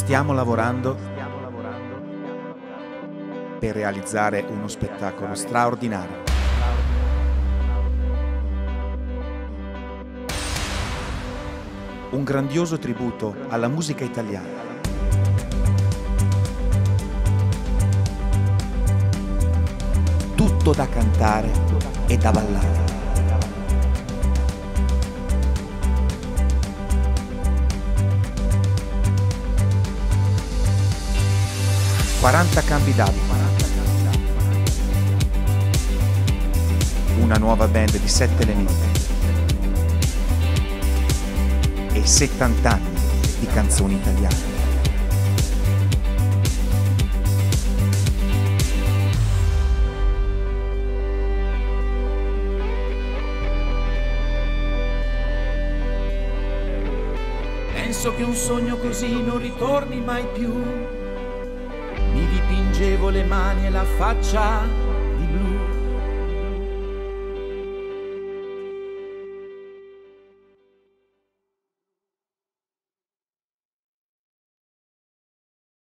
Stiamo lavorando per realizzare uno spettacolo straordinario. Un grandioso tributo alla musica italiana. Tutto da cantare e da ballare. 40 cambi d'abito. Una nuova band di sette elementi. E 70 anni di canzoni italiane. Penso che un sogno così non ritorni mai più Tingevo le mani e la faccia di blu